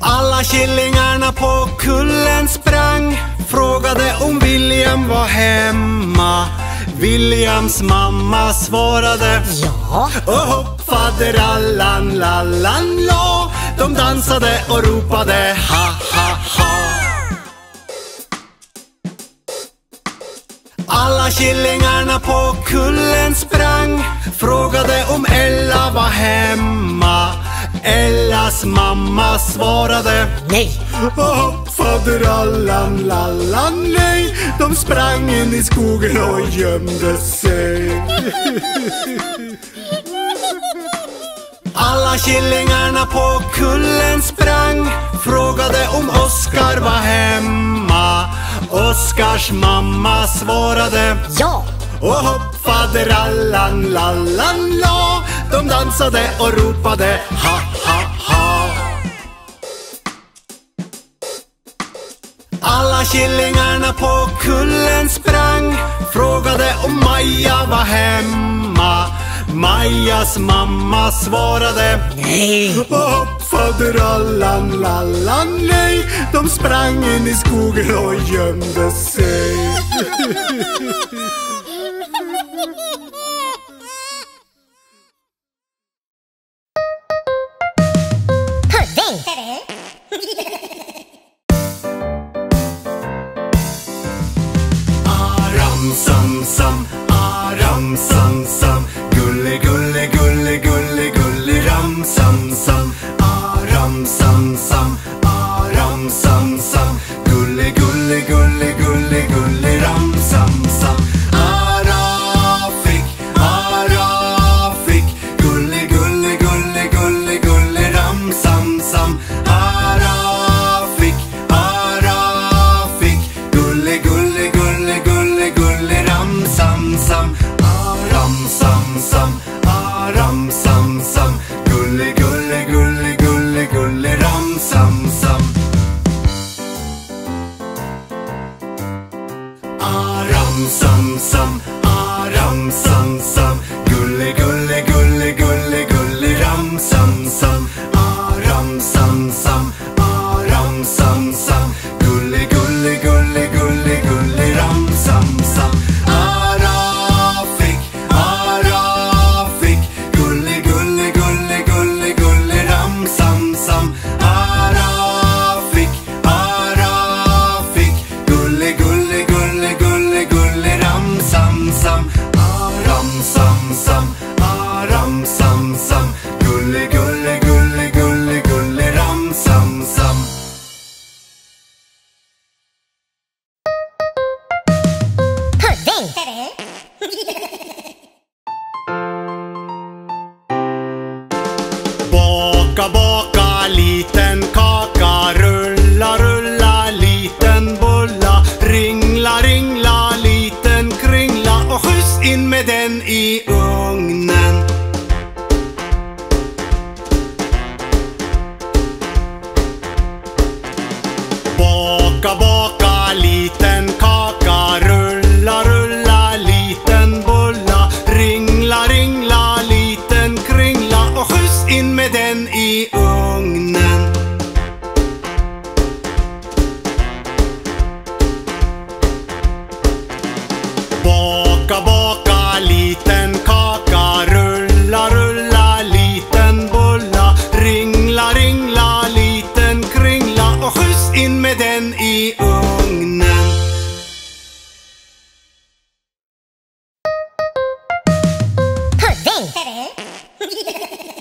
Alla killingarna på kullen sprang Frågade om William var hemma Williams mamma svarade Ja. Och hopp faderallan lallan la De dansade och ropade ha Alla killingarna på kullen sprang Frågade om Ella var hemma. Ellas mamma svarade Nej. Oh, faderallan, lallan, nej. De sprang in i skogen och gömde sig. Alla killingarna på kullen sprang Frågade om Oskar var hemma. Oskars mamma svarade. Ja. och hopp faderallan, lallan, la. De dansade och ropade ha, ha, ha. Alla killingarna på kullen sprang. Frågade om Maja var hemma Majas mamma svarade. Nej. och hopp faderallan, lallan, nej. De sprang in i skogen och gömde sig Pudding. Baka, Pudding. Björnen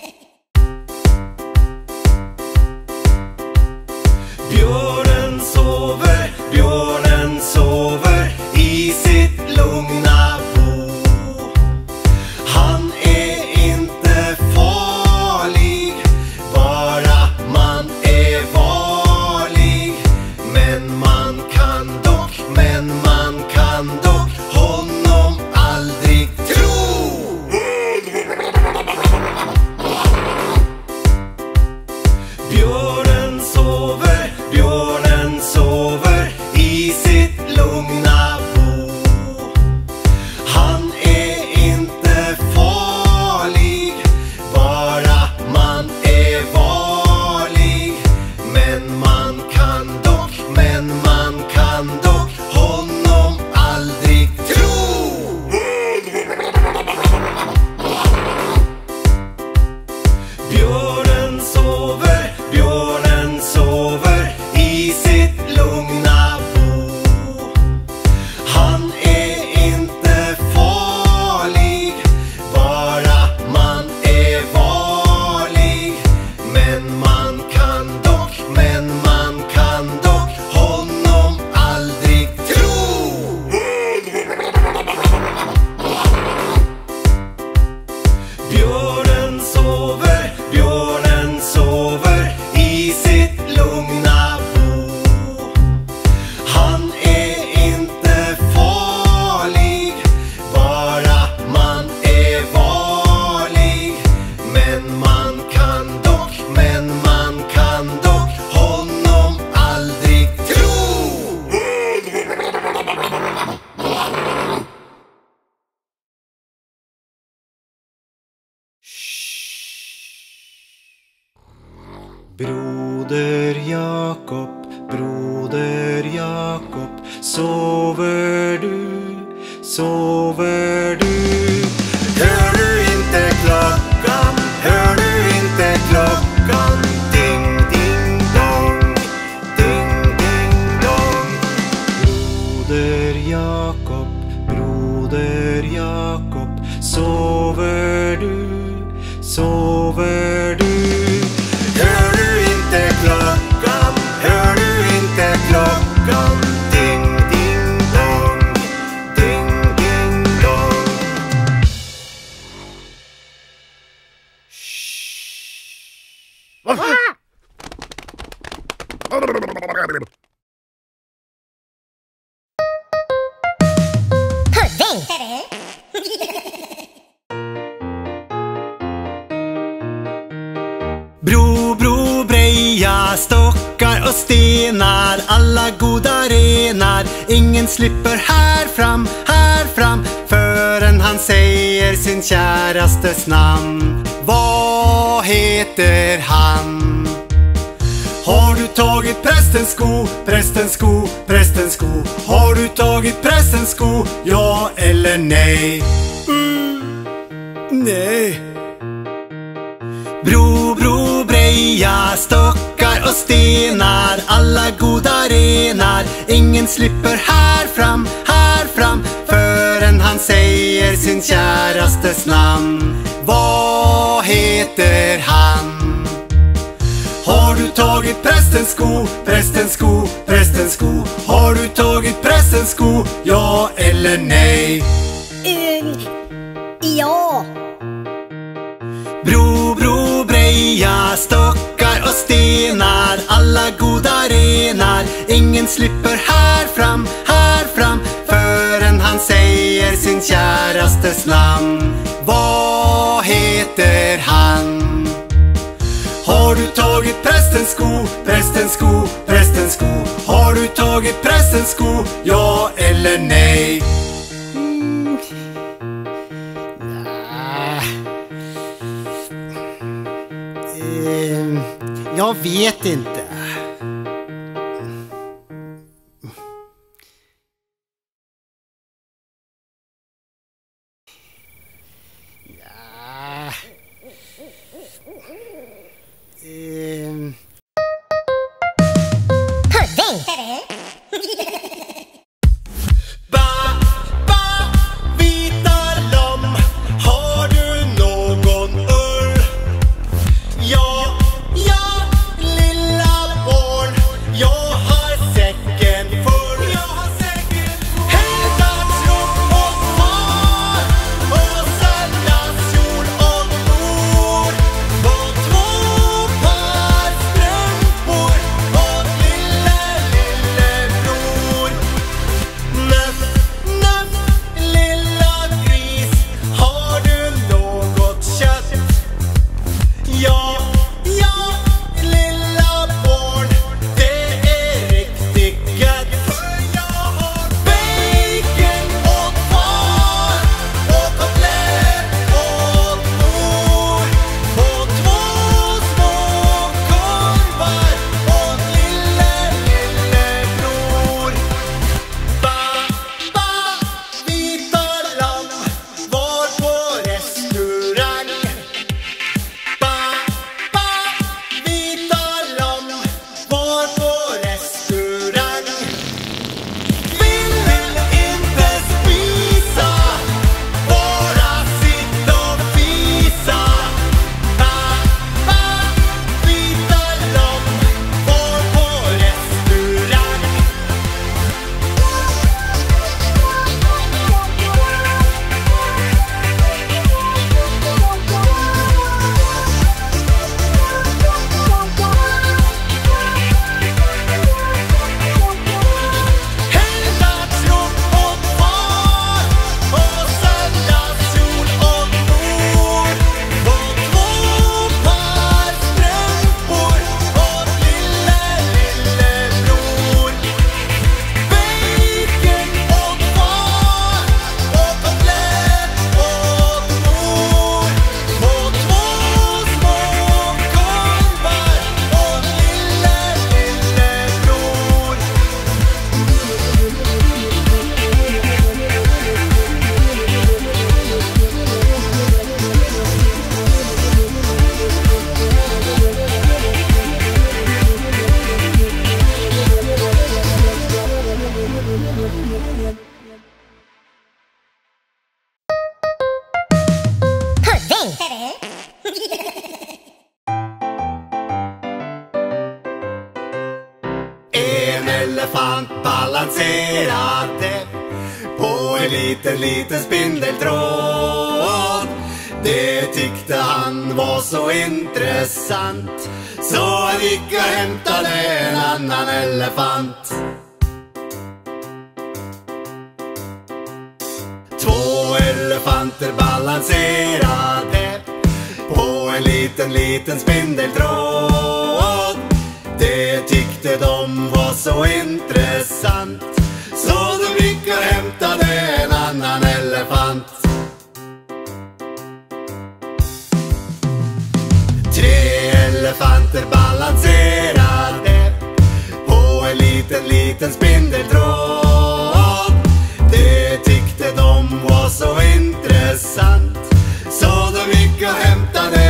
Broder Jakob, broder Jakob, sover du, sover Alla goda renar Ingen slipper här fram, här fram Förrän han säger sin kärastes namn Vad heter han? Har du tagit prästens sko, prästens sko, prästens sko? Har du tagit prästens sko, ja eller nej? Mm, nej. Bro, bro, breja, stock stenar Alla goda renar Ingen slipper här fram, här fram Förrän han säger sin kärastes namn Vad heter han? Har du tagit prästens sko, prästens sko, prästens sko? Har du tagit prästens sko, ja eller nej? Uh, ja. Bro, bro, breja, stockar och stenar Alla goda renar Ingen slipper här fram, här fram Förrän han säger sin kärastes namn Vad heter han? Har du tagit prästens sko, prästens sko, prästens sko? Har du tagit prästens sko, ja eller nej? Ehm, jag vet inte. Balanserade på en liten, liten spindeltråd. Det tyckte han var så intressant så han gick och hämtade en annan elefant. Två elefanter balanserade på en liten, liten spindeltråd. Det tyckte de var så intressant så de gick och hämtade en annan elefant. Tre elefanter balanserade på en liten, liten spindeltråd. Det tyckte de var så intressant så de gick och hämtade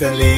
på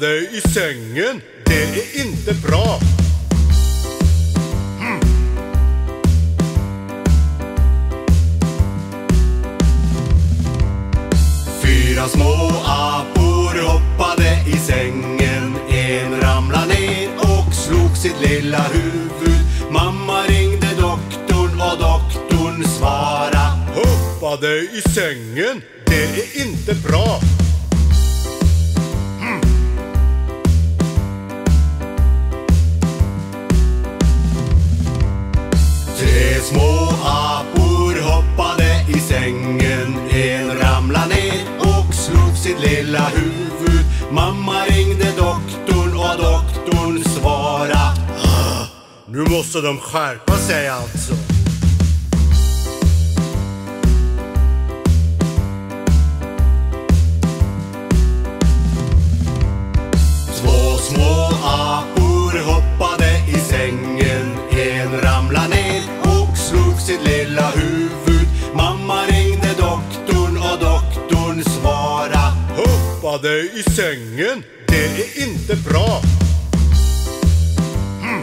dig i sängen, det är inte bra. Hmm. Fyra små apor hoppade i sängen. En ramlade ner och slog sitt lilla huvud. Mamma ringde doktorn och doktorn svara Hoppade i sängen, det är inte bra. Lilla huvud. Mamma ringde doktorn och doktorn svara Nu måste de skärpa sig alltså. Två små apor hoppade i sängen. En ramlade ner och slog sitt lilla huvud. Dig i sängen, det är inte bra. Hmm.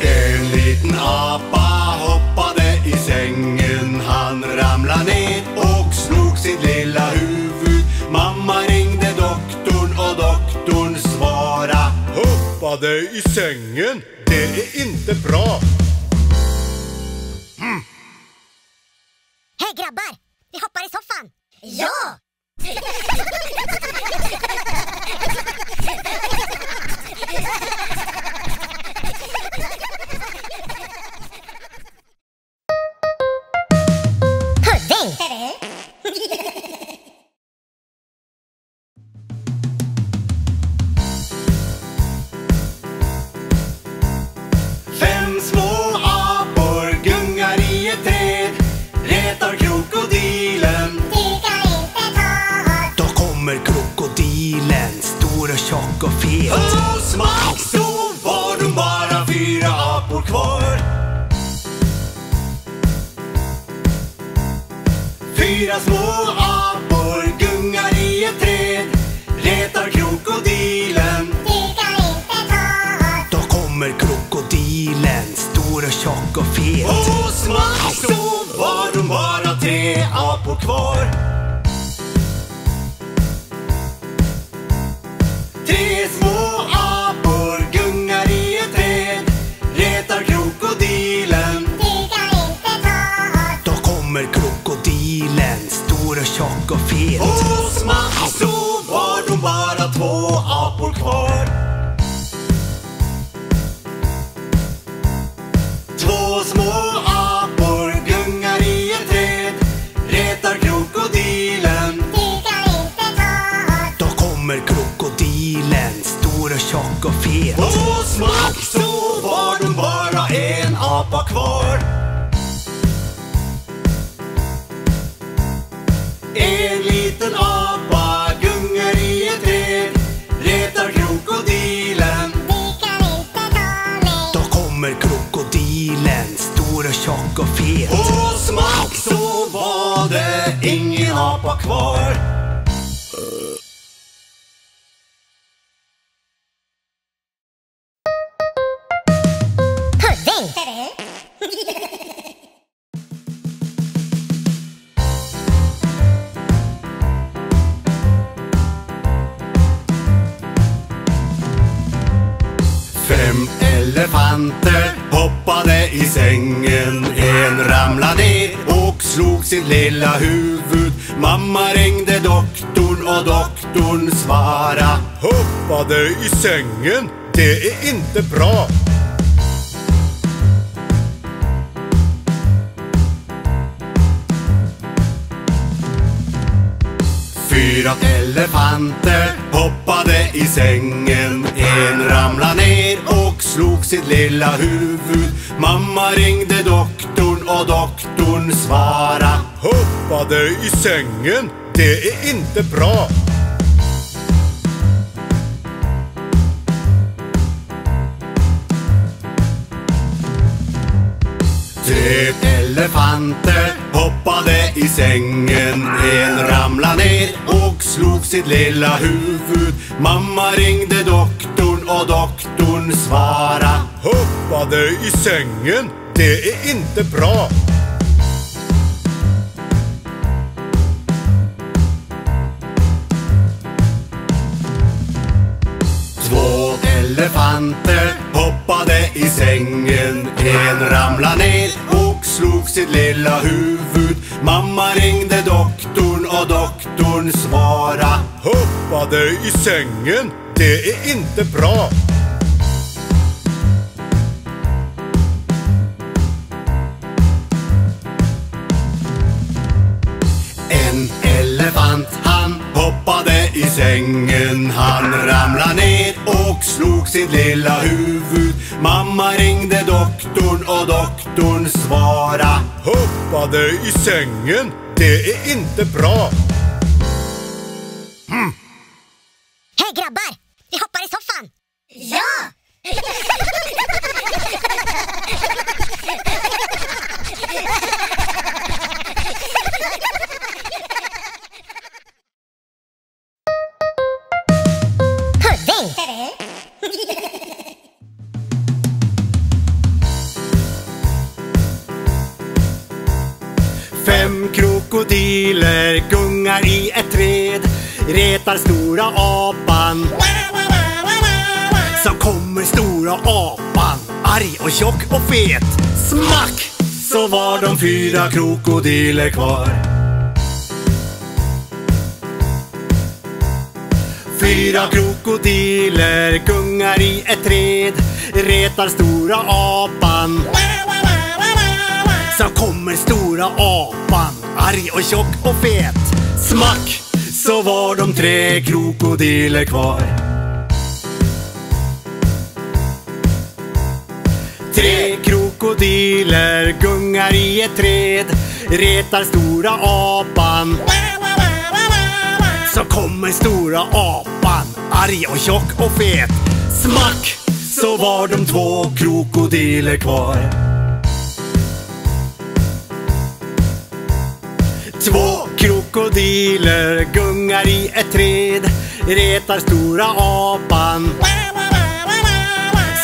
En liten apa hoppade i sängen. Han ramlade ner och slog sitt lilla huvud. Mamma ringde doktorn och doktorn svara Hoppade i sängen, det är inte bra. Grabbar! Vi hoppar i soffan! Tjock Hos fet. Så var de bara två apor kvar. Apa kvar. Pudding! Fem elefanter hoppade i sängen En ramlade ner och slog sitt lilla huvud Mamma ringde doktorn och doktorn svara Hoppade i sängen, det är inte bra. Fyra elefanter hoppade i sängen. En ramlade ner och slog sitt lilla huvud. Mamma ringde doktorn och doktorn svara Hoppade i sängen, det är inte bra. Tre elefanter hoppade i sängen. En ramlade ner och slog sitt lilla huvud. Mamma ringde doktorn och doktorn svara Hoppade i sängen, det är inte bra. Elefanter hoppade i sängen. En ramlade ner och slog sitt lilla huvud. Mamma ringde doktorn och doktorn svara Hoppade i sängen, det är inte bra. I sängen Han ramlade ner och slog sitt lilla huvud Mamma ringde doktorn och doktorn svara Hoppade i sängen, det är inte bra. Hej grabbar! Vi hoppar i soffan! Ja! Retar stora apan. Så kommer stora apan Arg och tjock och fet. Smack! Så var de fyra krokodiler kvar. Fyra krokodiler gungar i ett träd Retar stora apan. Så kommer stora apan Arg och tjock och fet. Smack! Så var de tre krokodiler kvar. Tre krokodiler gungar i ett träd Retar stora apan. Så kommer stora apan Arg och tjock och fet. Smack! Så var de två krokodiler kvar. Två krokodiler gungar i ett träd Retar stora apan.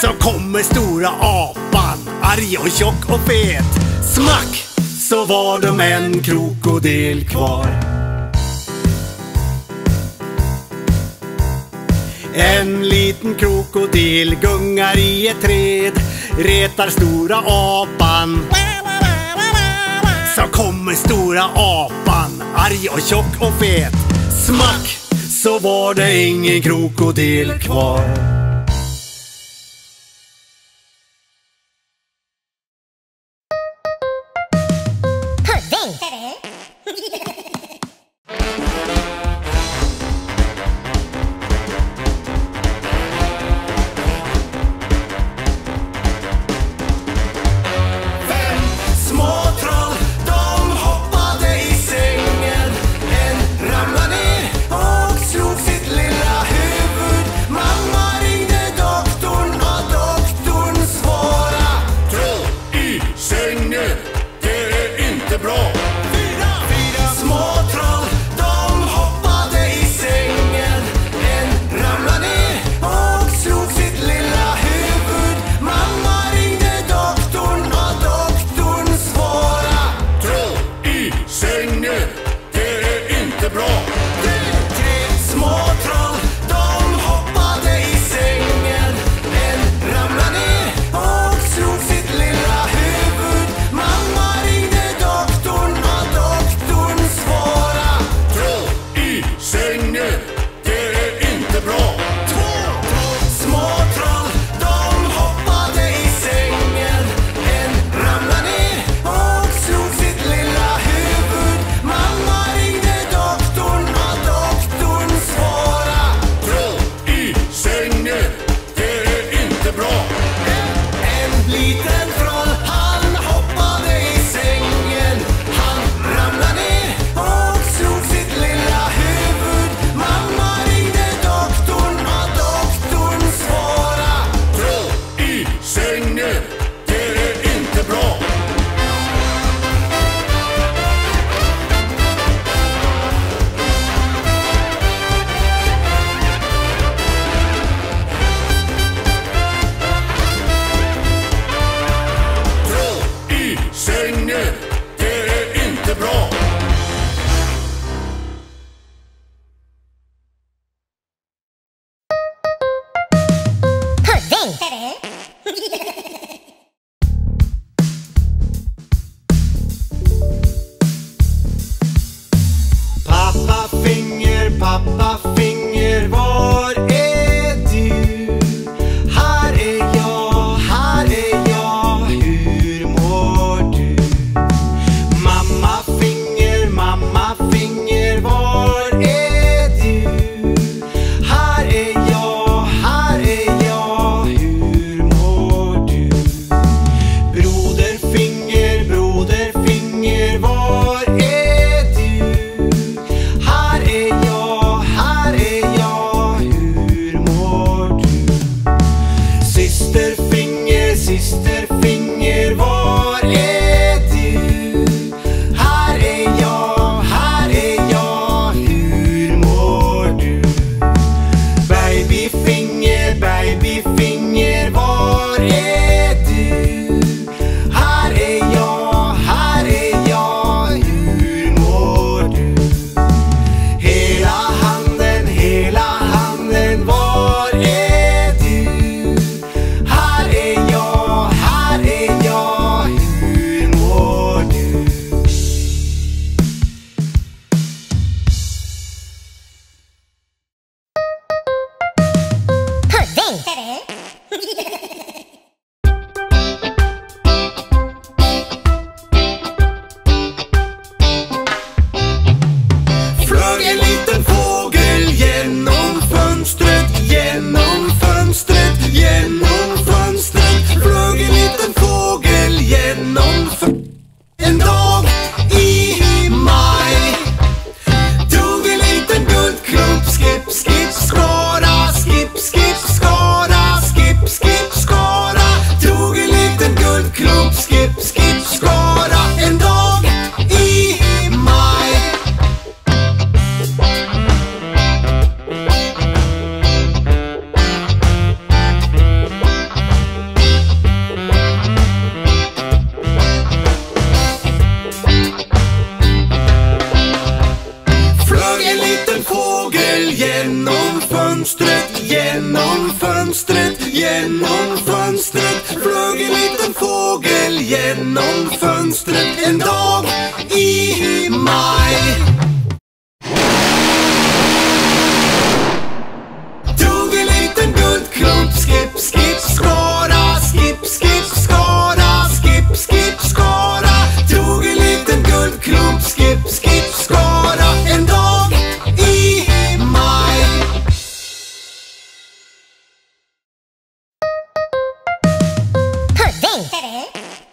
Så kommer stora apan Arg och tjock och fet. Smack! Så var de en krokodil kvar. En liten krokodil gungar i ett träd Retar stora apan. Så kommer stora apan arg och tjock och fet. Smack! Så var det ingen krokodil kvar.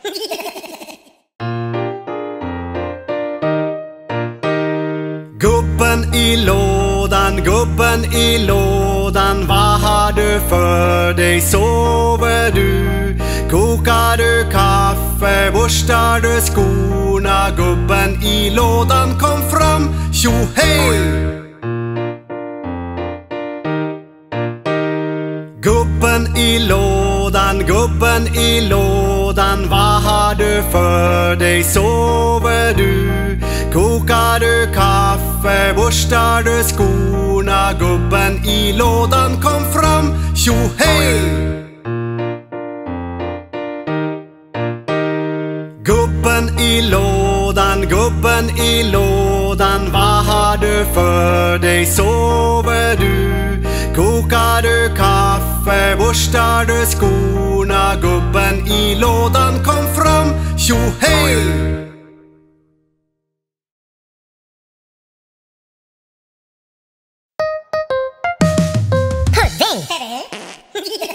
Gubben i lådan, gubben i lådan Vad har du för dig? Sover du? Kokar du kaffe? Borstar du skorna? Gubben i lådan kom fram, tjo hej! Gubben i lådan, gubben i lådan vad har du för dig? Sover du? Kokar du kaffe? Borstar du skorna? Gubben i lådan kom fram, tjo hej! Gubben i lådan, gubben i lådan du för dig? Sover du? Kokar du kaffe? Borstar du skorna? Gubben i lådan kom fram, tjo hej! Pudding!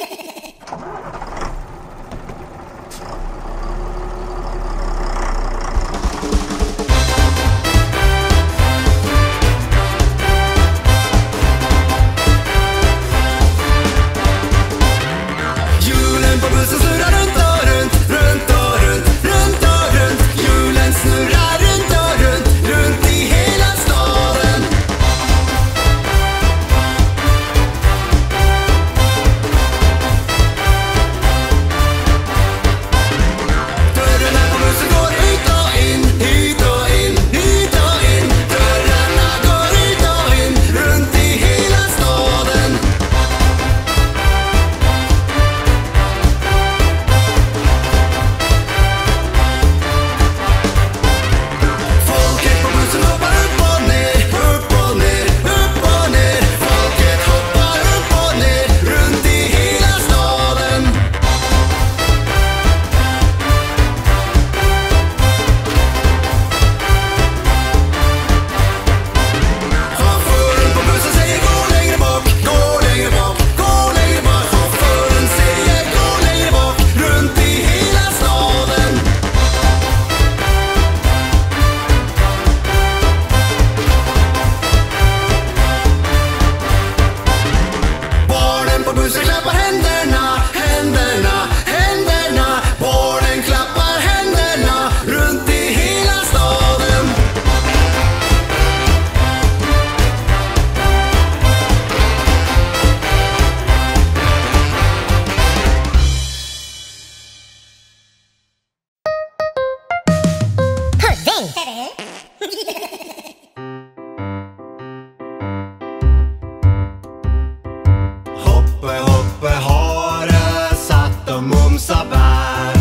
Hoppe, hare satt och mumsa bär.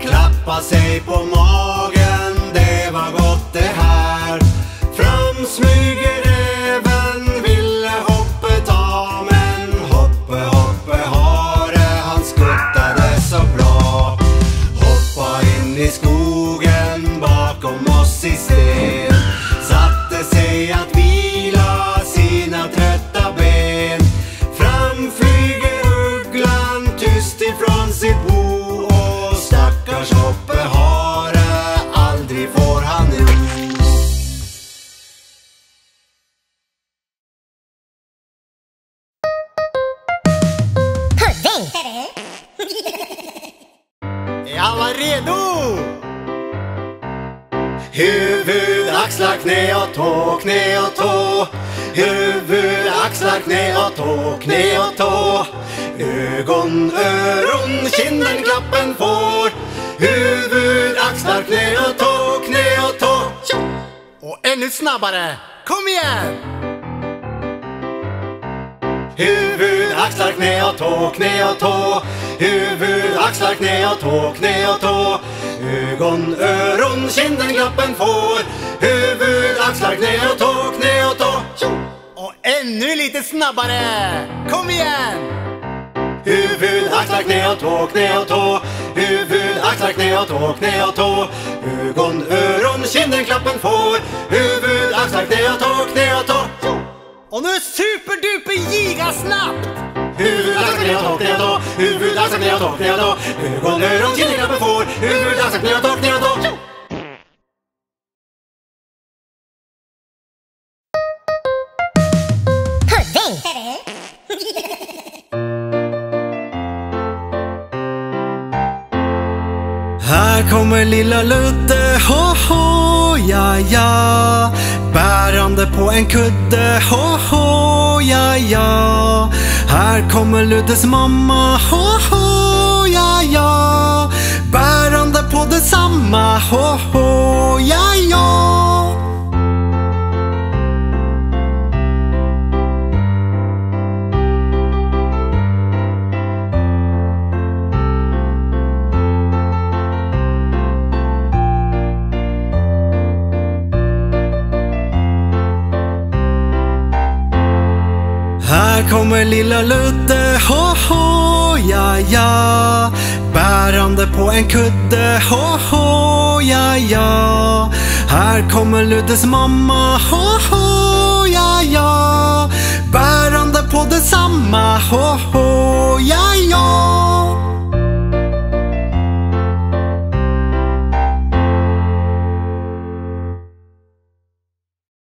Klappa sig på magen, kroppen får Huvud, axlar, knä och tå, knä och tå Tja! Och ännu snabbare! Kom igen! Huvud, axlar, knä och tå, knä och tå Huvud, axlar, knä och tå, knä och tå. Ögon, öron, kinden, klappen får. Huvud, axlar, knä och tå, knä och tå. Tjo! Och ännu lite snabbare! Kom igen! Huvud, axlar, knä och tå, knä och tå. Huvud, axlar, knä och tå, knä och tå. Ögon, öron, kinden, klappen får. Huvud, axlar, knä och tå, knä och tå. Och nu superduper giga snabbt! Huvud, axlar, knä och tå, knä och tå. Huvud, axlar, knä och tå, knä och tå. Ögon, öron, kinden, klappen får. Huvud, axlar, knä och tå, knä och tå. Kommer lilla Ludde, ho ho, ja ja. Bärande på en kudde, ho ho, ja ja. Här kommer Luddes mamma, ho ho, ja ja. Bärande på detsamma, ho ho, ja ja. Här kommer lilla Ludde, ho ho, ja ja. Bärande på en kudde, ho ho, ja ja. Här kommer Luddes mamma, ho ho, ja ja. Bärande på detsamma, ho ho,